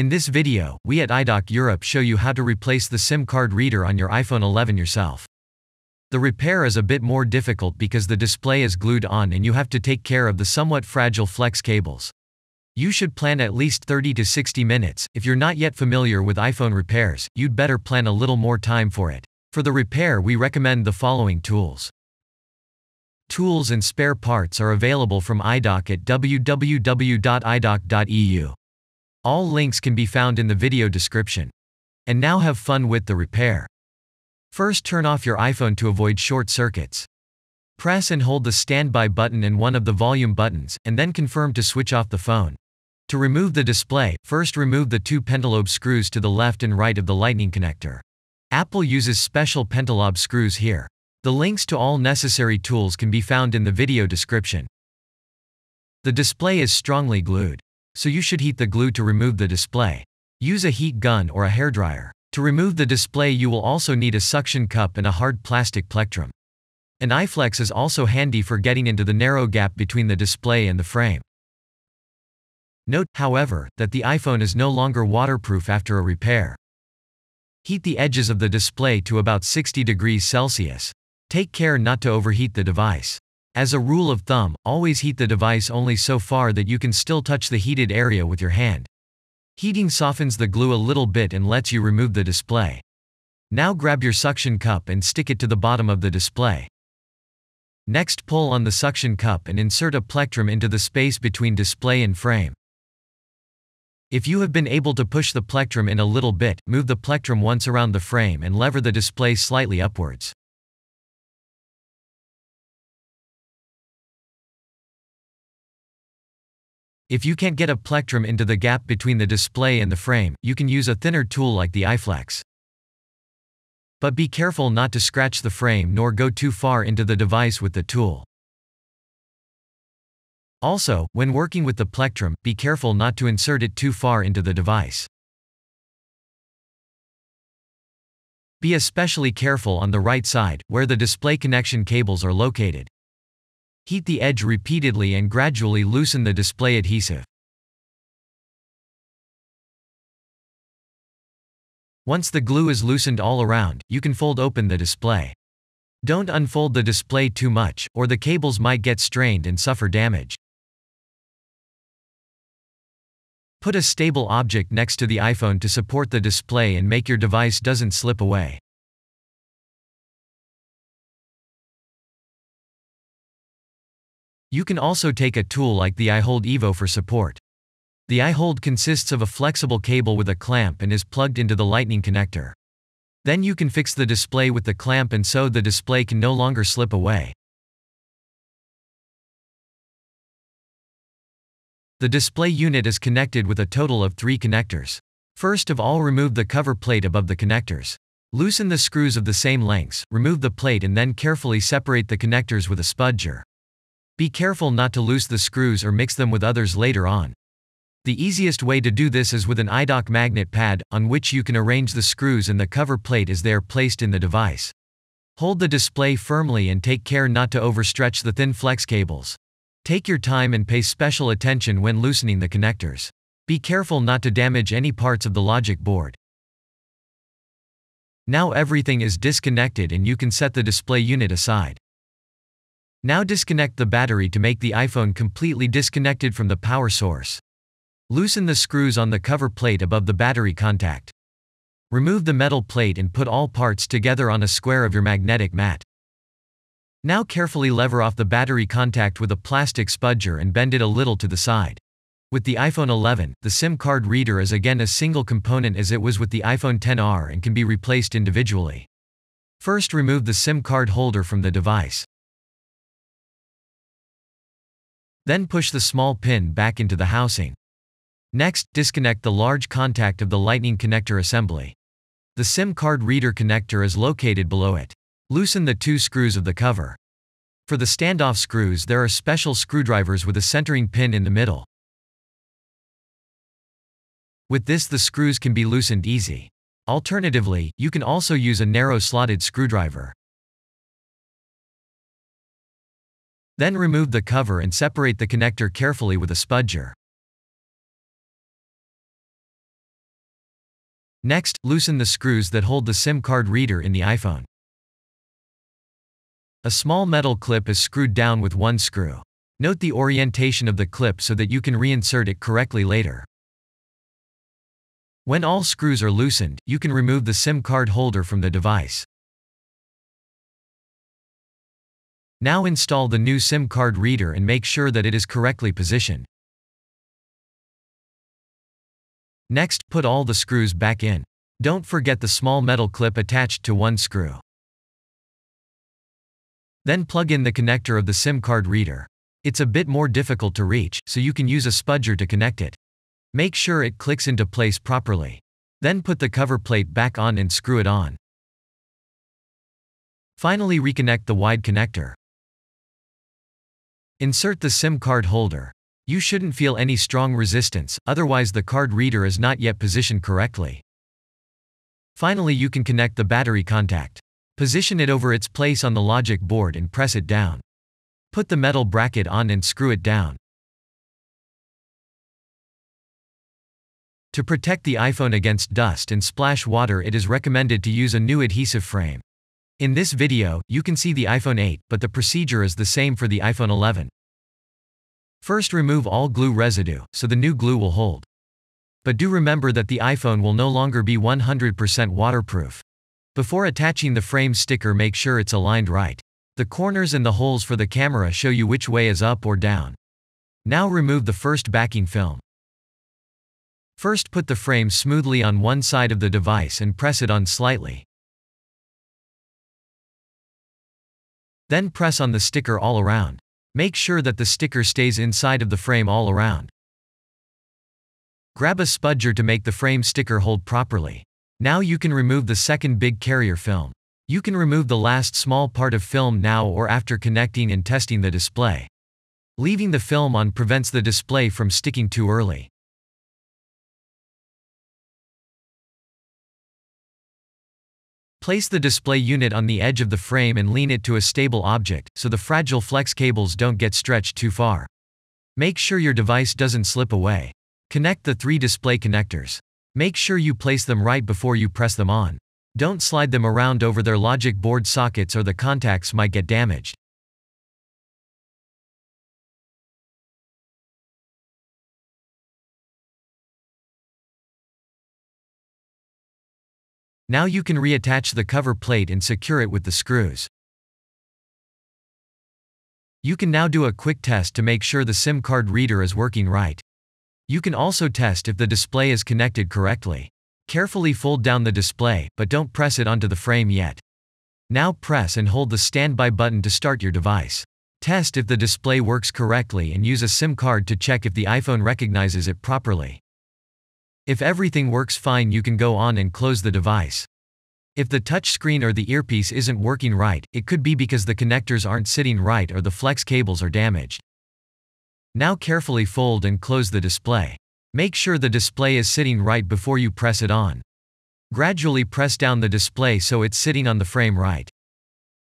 In this video, we at iDoc Europe show you how to replace the SIM card reader on your iPhone 11 yourself. The repair is a bit more difficult because the display is glued on and you have to take care of the somewhat fragile flex cables. You should plan at least 30 to 60 minutes. If you're not yet familiar with iPhone repairs, you'd better plan a little more time for it. For the repair, we recommend the following tools. Tools and spare parts are available from iDoc at www.idoc.eu. All links can be found in the video description. And now have fun with the repair. First turn off your iPhone to avoid short circuits. Press and hold the standby button and one of the volume buttons, and then confirm to switch off the phone. To remove the display, first remove the two pentalobe screws to the left and right of the lightning connector. Apple uses special pentalobe screws here. The links to all necessary tools can be found in the video description. The display is strongly glued. So you should heat the glue to remove the display. Use a heat gun or a hairdryer. To remove the display you will also need a suction cup and a hard plastic plectrum. An iFlex is also handy for getting into the narrow gap between the display and the frame. Note, however, that the iPhone is no longer waterproof after a repair. Heat the edges of the display to about 60 degrees Celsius. Take care not to overheat the device. As a rule of thumb, always heat the device only so far that you can still touch the heated area with your hand. Heating softens the glue a little bit and lets you remove the display. Now grab your suction cup and stick it to the bottom of the display. Next pull on the suction cup and insert a plectrum into the space between display and frame. If you have been able to push the plectrum in a little bit, move the plectrum once around the frame and lever the display slightly upwards. If you can't get a plectrum into the gap between the display and the frame, you can use a thinner tool like the iFlex. But be careful not to scratch the frame nor go too far into the device with the tool. Also, when working with the plectrum, be careful not to insert it too far into the device. Be especially careful on the right side, where the display connection cables are located. Heat the edge repeatedly and gradually loosen the display adhesive. Once the glue is loosened all around, you can fold open the display. Don't unfold the display too much, or the cables might get strained and suffer damage. Put a stable object next to the iPhone to support the display and make your device doesn't slip away. You can also take a tool like the iHold Evo for support. The iHold consists of a flexible cable with a clamp and is plugged into the lightning connector. Then you can fix the display with the clamp and so the display can no longer slip away. The display unit is connected with a total of three connectors. First of all remove the cover plate above the connectors. Loosen the screws of the same lengths, remove the plate and then carefully separate the connectors with a spudger. Be careful not to loose the screws or mix them with others later on. The easiest way to do this is with an iDoc magnet pad, on which you can arrange the screws and the cover plate as they are placed in the device. Hold the display firmly and take care not to overstretch the thin flex cables. Take your time and pay special attention when loosening the connectors. Be careful not to damage any parts of the logic board. Now everything is disconnected and you can set the display unit aside. Now disconnect the battery to make the iPhone completely disconnected from the power source. Loosen the screws on the cover plate above the battery contact. Remove the metal plate and put all parts together on a square of your magnetic mat. Now carefully lever off the battery contact with a plastic spudger and bend it a little to the side. With the iPhone 11, the SIM card reader is again a single component as it was with the iPhone XR and can be replaced individually. First remove the SIM card holder from the device. Then push the small pin back into the housing. Next, disconnect the large contact of the lightning connector assembly. The SIM card reader connector is located below it. Loosen the two screws of the cover. For the standoff screws there are special screwdrivers with a centering pin in the middle. With this the screws can be loosened easy. Alternatively, you can also use a narrow slotted screwdriver. Then remove the cover and separate the connector carefully with a spudger. Next, loosen the screws that hold the SIM card reader in the iPhone. A small metal clip is screwed down with one screw. Note the orientation of the clip so that you can reinsert it correctly later. When all screws are loosened, you can remove the SIM card holder from the device. Now install the new SIM card reader and make sure that it is correctly positioned. Next, put all the screws back in. Don't forget the small metal clip attached to one screw. Then plug in the connector of the SIM card reader. It's a bit more difficult to reach, so you can use a spudger to connect it. Make sure it clicks into place properly. Then put the cover plate back on and screw it on. Finally reconnect the wide connector. Insert the SIM card holder. You shouldn't feel any strong resistance, otherwise the card reader is not yet positioned correctly. Finally you can connect the battery contact. Position it over its place on the logic board and press it down. Put the metal bracket on and screw it down. To protect the iPhone against dust and splash water it is recommended to use a new adhesive frame. In this video, you can see the iPhone 8, but the procedure is the same for the iPhone 11. First remove all glue residue, so the new glue will hold. But do remember that the iPhone will no longer be 100% waterproof. Before attaching the frame sticker make sure it's aligned right. The corners and the holes for the camera show you which way is up or down. Now remove the first backing film. First put the frame smoothly on one side of the device and press it on slightly. Then press on the sticker all around. Make sure that the sticker stays inside of the frame all around. Grab a spudger to make the frame sticker hold properly. Now you can remove the second big carrier film. You can remove the last small part of film now or after connecting and testing the display. Leaving the film on prevents the display from sticking too early. Place the display unit on the edge of the frame and lean it to a stable object, so the fragile flex cables don't get stretched too far. Make sure your device doesn't slip away. Connect the three display connectors. Make sure you place them right before you press them on. Don't slide them around over their logic board sockets or the contacts might get damaged. Now you can reattach the cover plate and secure it with the screws. You can now do a quick test to make sure the SIM card reader is working right. You can also test if the display is connected correctly. Carefully fold down the display, but don't press it onto the frame yet. Now press and hold the standby button to start your device. Test if the display works correctly and use a SIM card to check if the iPhone recognizes it properly. If everything works fine you can go on and close the device. If the touchscreen or the earpiece isn't working right, it could be because the connectors aren't sitting right or the flex cables are damaged. Now carefully fold and close the display. Make sure the display is sitting right before you press it on. Gradually press down the display so it's sitting on the frame right.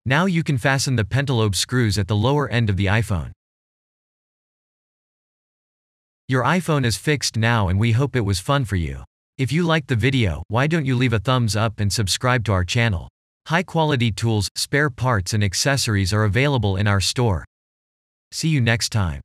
Now you can fasten the pentalobe screws at the lower end of the iPhone. Your iPhone is fixed now and we hope it was fun for you. If you liked the video, why don't you leave a thumbs up and subscribe to our channel. High quality tools, spare parts and accessories are available in our store. See you next time.